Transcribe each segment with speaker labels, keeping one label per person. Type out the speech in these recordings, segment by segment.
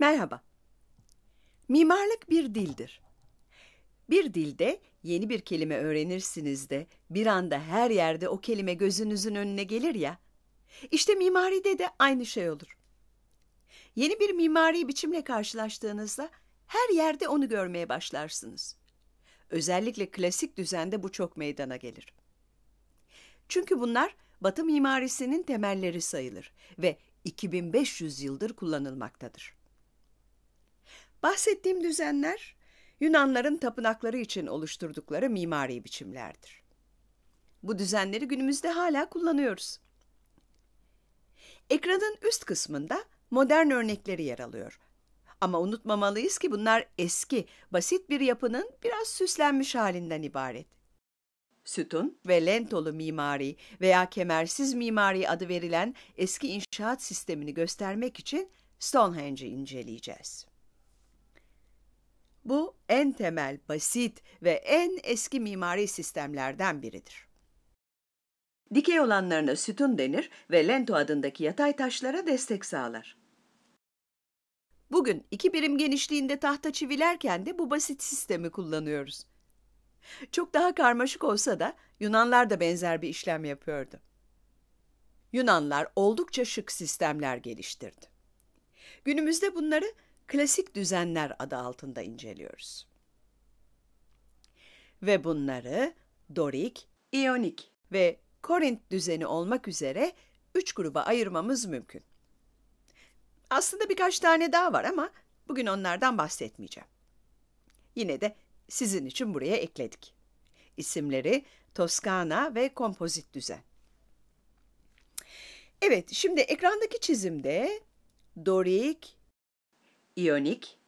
Speaker 1: Merhaba. Mimarlık bir dildir. Bir dilde yeni bir kelime öğrenirsiniz de bir anda her yerde o kelime gözünüzün önüne gelir ya. İşte mimaride de aynı şey olur. Yeni bir mimari biçimle karşılaştığınızda her yerde onu görmeye başlarsınız. Özellikle klasik düzende bu çok meydana gelir. Çünkü bunlar Batı mimarisinin temelleri sayılır ve 2500 yıldır kullanılmaktadır. Bahsettiğim düzenler Yunanların tapınakları için oluşturdukları mimari biçimlerdir. Bu düzenleri günümüzde hala kullanıyoruz. Ekranın üst kısmında modern örnekleri yer alıyor. Ama unutmamalıyız ki bunlar eski, basit bir yapının biraz süslenmiş halinden ibaret. Sütun ve lentolu mimari veya kemersiz mimari adı verilen eski inşaat sistemini göstermek için Stonehenge'i inceleyeceğiz. Bu en temel, basit ve en eski mimari sistemlerden biridir. Dikey olanlarına sütun denir ve lento adındaki yatay taşlara destek sağlar. Bugün iki birim genişliğinde tahta çivilerken de bu basit sistemi kullanıyoruz. Çok daha karmaşık olsa da Yunanlar da benzer bir işlem yapıyordu. Yunanlar oldukça şık sistemler geliştirdi. Günümüzde bunları klasik düzenler adı altında inceliyoruz. Ve bunları Dorik, İyonik ve Korint düzeni olmak üzere üç gruba ayırmamız mümkün. Aslında birkaç tane daha var ama bugün onlardan bahsetmeyeceğim. Yine de sizin için buraya ekledik. İsimleri Toskana ve kompozit düzen. Evet, şimdi ekrandaki çizimde Dorik, İyonik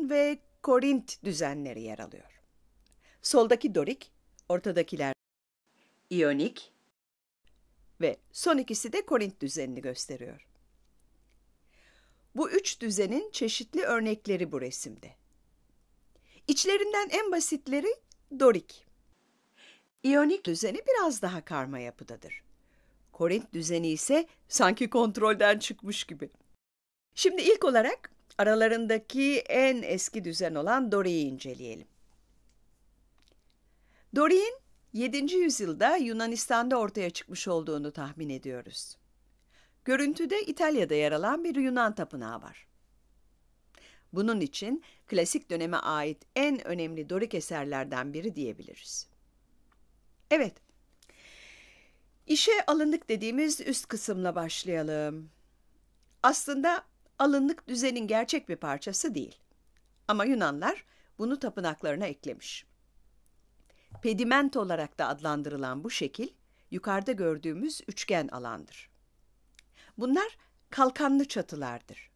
Speaker 1: ve Korint düzenleri yer alıyor. Soldaki Dorik, ortadakiler İyonik ve son ikisi de Korint düzenini gösteriyor. Bu üç düzenin çeşitli örnekleri bu resimde. İçlerinden en basitleri Dorik. İyonik düzeni biraz daha karma yapıdadır. Korint düzeni ise sanki kontrolden çıkmış gibi. Şimdi ilk olarak aralarındaki en eski düzen olan Dorik'i inceleyelim. Dorik'in 7. yüzyılda Yunanistan'da ortaya çıkmış olduğunu tahmin ediyoruz. Görüntüde İtalya'da yer alan bir Yunan tapınağı var. Bunun için klasik döneme ait en önemli Dorik eserlerden biri diyebiliriz. Evet, işe alındık dediğimiz üst kısımla başlayalım. Aslında alınlık düzenin gerçek bir parçası değil. Ama Yunanlar bunu tapınaklarına eklemiş. Pediment olarak da adlandırılan bu şekil, yukarıda gördüğümüz üçgen alandır. Bunlar kalkanlı çatılardır.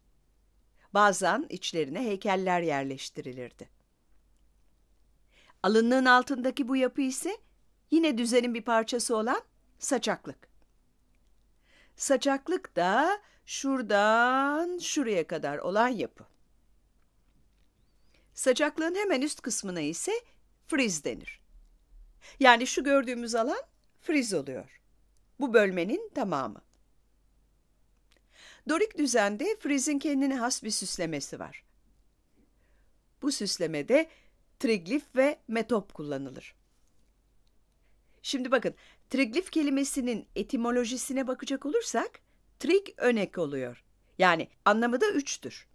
Speaker 1: Bazen içlerine heykeller yerleştirilirdi. Alınlığın altındaki bu yapı ise yine düzenin bir parçası olan saçaklık. Saçaklık da şuradan şuraya kadar olan yapı. Saçaklığın hemen üst kısmına ise friz denir. Yani şu gördüğümüz alan friz oluyor. Bu bölmenin tamamı. Dorik düzende frizin kendine has bir süslemesi var. Bu süslemede triglif ve metop kullanılır. Şimdi bakın, triglif kelimesinin etimolojisine bakacak olursak, trig önek oluyor. Yani anlamı da üçtür.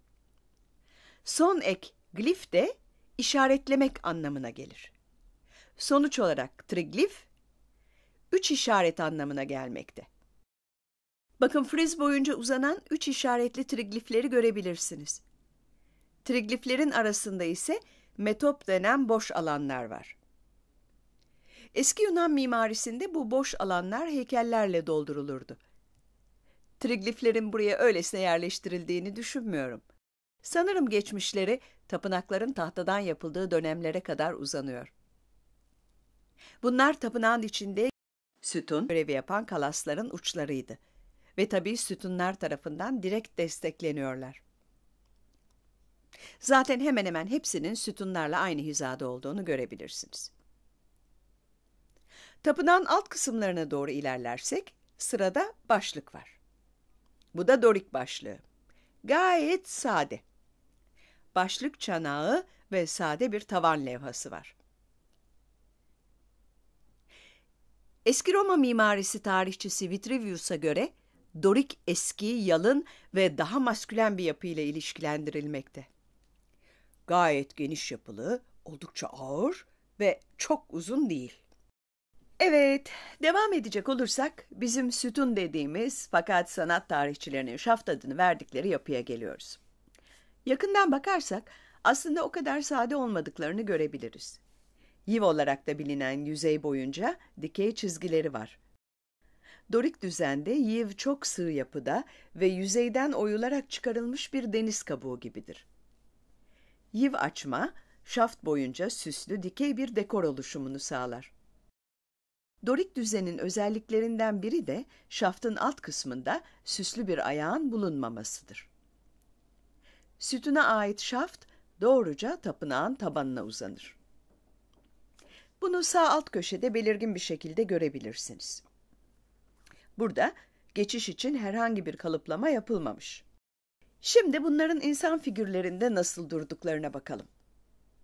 Speaker 1: Son ek glif de işaretlemek anlamına gelir. Sonuç olarak triglif, üç işaret anlamına gelmekte. Bakın friz boyunca uzanan üç işaretli triglifleri görebilirsiniz. Trigliflerin arasında ise metop denen boş alanlar var. Eski Yunan mimarisinde bu boş alanlar heykellerle doldurulurdu. Trigliflerin buraya öylesine yerleştirildiğini düşünmüyorum. Sanırım geçmişleri tapınakların tahtadan yapıldığı dönemlere kadar uzanıyor. Bunlar tapınağın içinde sütun görevi yapan kalasların uçlarıydı ve tabii sütunlar tarafından direkt destekleniyorlar. Zaten hemen hemen hepsinin sütunlarla aynı hizada olduğunu görebilirsiniz. Tapınağın alt kısımlarına doğru ilerlersek sırada başlık var. Bu da Dorik başlığı. Gayet sade. başlık çanağı ve sade bir tavan levhası var. Eski Roma mimarisi tarihçisi Vitruvius'a göre Dorik eski, yalın ve daha maskülen bir yapıyla ilişkilendirilmekte. Gayet geniş yapılı, oldukça ağır ve çok uzun değil. Evet, devam edecek olursak bizim sütun dediğimiz fakat sanat tarihçilerinin şaft adını verdikleri yapıya geliyoruz. Yakından bakarsak aslında o kadar sade olmadıklarını görebiliriz. Yiv olarak da bilinen yüzey boyunca dikey çizgileri var. Dorik düzende yiv çok sığ yapıda ve yüzeyden oyularak çıkarılmış bir deniz kabuğu gibidir. Yiv açma, şaft boyunca süslü dikey bir dekor oluşumunu sağlar. Dorik düzenin özelliklerinden biri de şaftın alt kısmında süslü bir ayağın bulunmamasıdır. Sütuna ait şaft doğruca tapınağın tabanına uzanır. Bunu sağ alt köşede belirgin bir şekilde görebilirsiniz. Burada geçiş için herhangi bir kalıplama yapılmamış. Şimdi bunların insan figürlerinde nasıl durduklarına bakalım.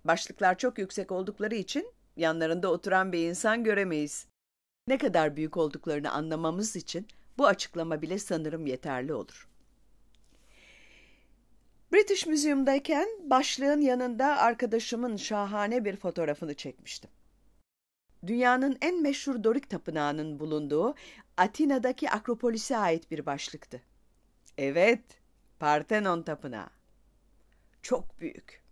Speaker 1: Başlıklar çok yüksek oldukları için yanlarında oturan bir insan göremeyiz. Ne kadar büyük olduklarını anlamamız için bu açıklama bile sanırım yeterli olur. British Museum'dayken başlığın yanında arkadaşımın şahane bir fotoğrafını çekmiştim. Dünyanın en meşhur Dorik tapınağının bulunduğu Atina'daki Akropolis'e ait bir başlıktı. Evet, Parthenon tapınağı. Çok büyük.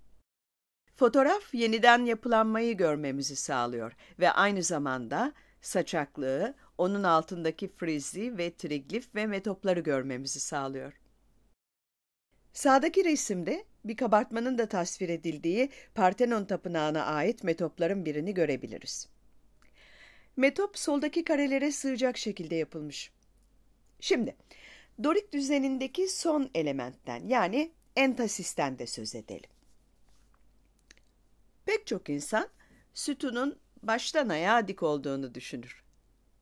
Speaker 1: Fotoğraf yeniden yapılanmayı görmemizi sağlıyor ve aynı zamanda saçaklığı, onun altındaki frizi ve triglif ve metopları görmemizi sağlıyor. Sağdaki resimde bir kabartmanın da tasvir edildiği Parthenon tapınağına ait metopların birini görebiliriz. Metop soldaki karelere sığacak şekilde yapılmış. Şimdi Dorik düzenindeki son elementten yani entasisten de söz edelim. Pek çok insan sütunun baştan ayağa dik olduğunu düşünür.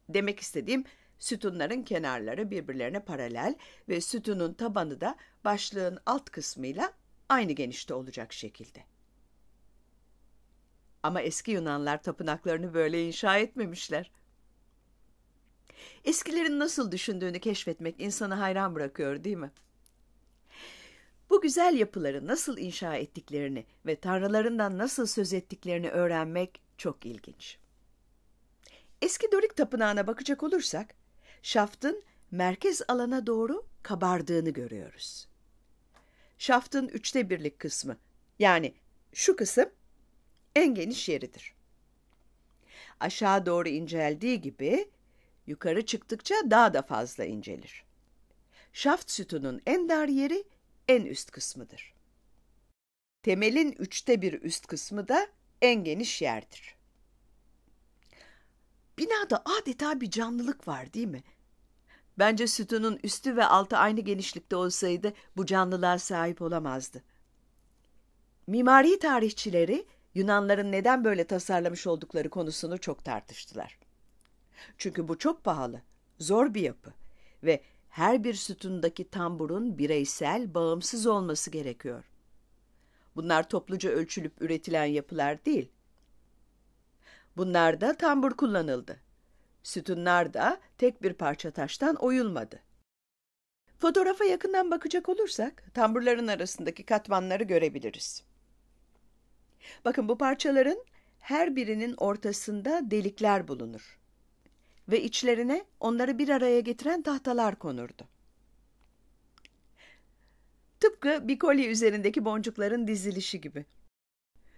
Speaker 1: Demek istediğim sütunların kenarları birbirlerine paralel ve sütunun tabanı da başlığın alt kısmıyla aynı genişte olacak şekilde. Ama eski Yunanlar tapınaklarını böyle inşa etmemişler. Eskilerin nasıl düşündüğünü keşfetmek insanı hayran bırakıyor değil mi? Bu güzel yapıları nasıl inşa ettiklerini ve tanrılarından nasıl söz ettiklerini öğrenmek çok ilginç. Eski Dorik tapınağına bakacak olursak, şaftın merkez alana doğru kabardığını görüyoruz. Şaftın üçte birlik kısmı, yani şu kısım en geniş yeridir. Aşağı doğru inceldiği gibi yukarı çıktıkça daha da fazla incelir. Şaft sütunun en dar yeri en üst kısmıdır. Temelin üçte bir üst kısmı da en geniş yerdir. Binada adeta bir canlılık var değil mi? Bence sütunun üstü ve altı aynı genişlikte olsaydı bu canlılığa sahip olamazdı. Mimari tarihçileri Yunanların neden böyle tasarlamış oldukları konusunu çok tartıştılar. Çünkü bu çok pahalı, zor bir yapı ve her bir sütundaki tamburun bireysel, bağımsız olması gerekiyor. Bunlar topluca ölçülüp üretilen yapılar değil. Bunlarda tambur kullanıldı. Sütunlar da tek bir parça taştan oyulmadı. Fotoğrafa yakından bakacak olursak tamburların arasındaki katmanları görebiliriz. Bakın bu parçaların her birinin ortasında delikler bulunur ve içlerine onları bir araya getiren tahtalar konurdu. Tıpkı bir kolye üzerindeki boncukların dizilişi gibi.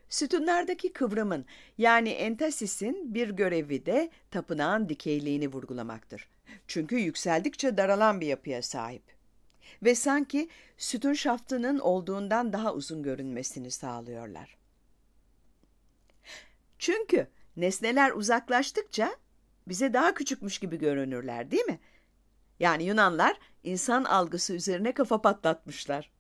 Speaker 1: Sütunlardaki kıvrımın yani entasisin bir görevi de tapınağın dikeyliğini vurgulamaktır. Çünkü yükseldikçe daralan bir yapıya sahip. Ve sanki sütun şaftının olduğundan daha uzun görünmesini sağlıyorlar. Çünkü nesneler uzaklaştıkça bize daha küçükmüş gibi görünürler değil mi? Yani Yunanlar insan algısı üzerine kafa patlatmışlar.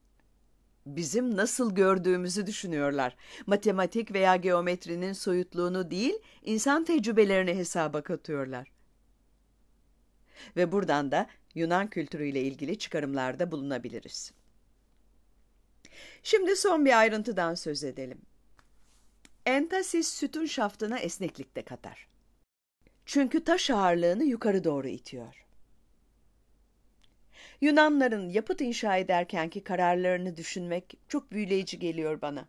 Speaker 1: Bizim nasıl gördüğümüzü düşünüyorlar. Matematik veya geometrinin soyutluğunu değil, insan tecrübelerini hesaba katıyorlar. Ve buradan da Yunan kültürüyle ilgili çıkarımlarda bulunabiliriz. Şimdi son bir ayrıntıdan söz edelim. Entasis sütun şaftına esneklik de katar. Çünkü taş ağırlığını yukarı doğru itiyor. Yunanların yapıt inşa ederkenki kararlarını düşünmek çok büyüleyici geliyor bana.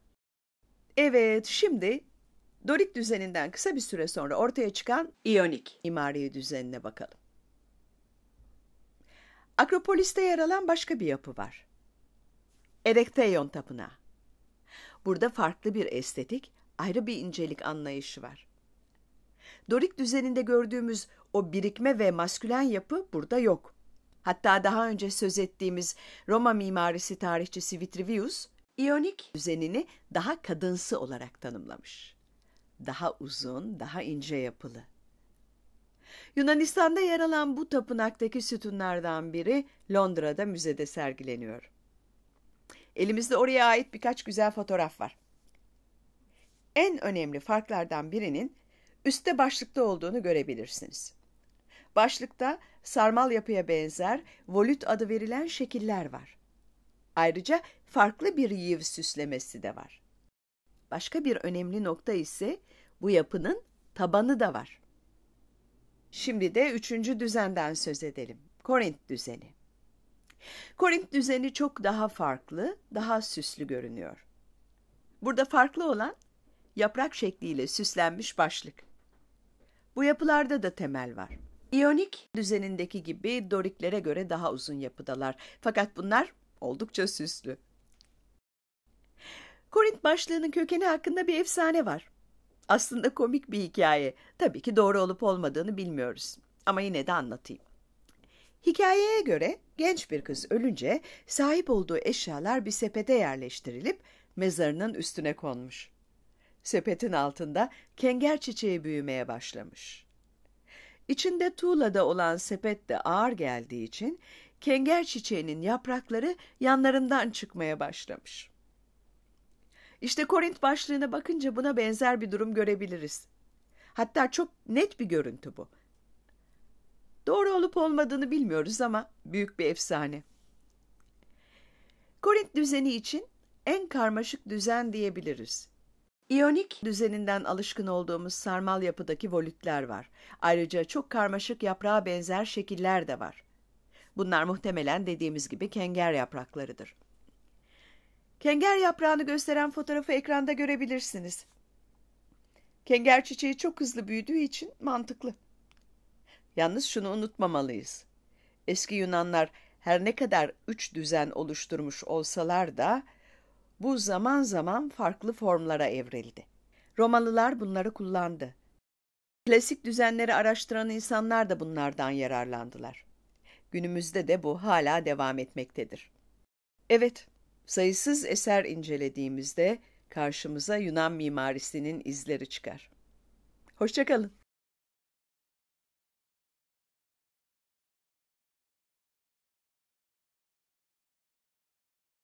Speaker 1: Evet, şimdi Dorik düzeninden kısa bir süre sonra ortaya çıkan İyonik mimari düzenine bakalım. Akropolis'te yer alan başka bir yapı var. Erekteion Tapınağı. Burada farklı bir estetik, ayrı bir incelik anlayışı var. Dorik düzeninde gördüğümüz o birikme ve maskülen yapı burada yok. Hatta daha önce söz ettiğimiz Roma mimarisi tarihçisi Vitruvius, İyonik düzenini daha kadınsı olarak tanımlamış. Daha uzun, daha ince yapılı. Yunanistan'da yer alan bu tapınaktaki sütunlardan biri Londra'da müzede sergileniyor. Elimizde oraya ait birkaç güzel fotoğraf var. En önemli farklardan birinin üstte başlıkta olduğunu görebilirsiniz. Başlıkta sarmal yapıya benzer volüt adı verilen şekiller var. Ayrıca farklı bir yiv süslemesi de var. Başka bir önemli nokta ise bu yapının tabanı da var. Şimdi de üçüncü düzenden söz edelim. Korint düzeni. Korint düzeni çok daha farklı, daha süslü görünüyor. Burada farklı olan yaprak şekliyle süslenmiş başlık. Bu yapılarda da temel var. İyonik düzenindeki gibi Doriklere göre daha uzun yapıdalar. Fakat bunlar oldukça süslü. Korint başlığının kökeni hakkında bir efsane var. Aslında komik bir hikaye. Tabii ki doğru olup olmadığını bilmiyoruz. Ama yine de anlatayım. Hikayeye göre genç bir kız ölünce sahip olduğu eşyalar bir sepete yerleştirilip mezarının üstüne konmuş. Sepetin altında kenger çiçeği büyümeye başlamış. İçinde tuğlada olan sepet de ağır geldiği için kenger çiçeğinin yaprakları yanlarından çıkmaya başlamış. İşte Korint başlığına bakınca buna benzer bir durum görebiliriz. Hatta çok net bir görüntü bu. Doğru olup olmadığını bilmiyoruz ama büyük bir efsane. Korint düzeni için en karmaşık düzen diyebiliriz. İyonik düzeninden alışkın olduğumuz sarmal yapıdaki volütler var. Ayrıca çok karmaşık yaprağa benzer şekiller de var. Bunlar muhtemelen dediğimiz gibi kenger yapraklarıdır. Kenger yaprağını gösteren fotoğrafı ekranda görebilirsiniz. Kenger çiçeği çok hızlı büyüdüğü için mantıklı. Yalnız şunu unutmamalıyız. Eski Yunanlar her ne kadar üç düzen oluşturmuş olsalar da bu zaman zaman farklı formlara evrildi. Romalılar bunları kullandı. Klasik düzenleri araştıran insanlar da bunlardan yararlandılar. Günümüzde de bu hala devam etmektedir. Evet, sayısız eser incelediğimizde karşımıza Yunan mimarisinin izleri çıkar. Hoşçakalın.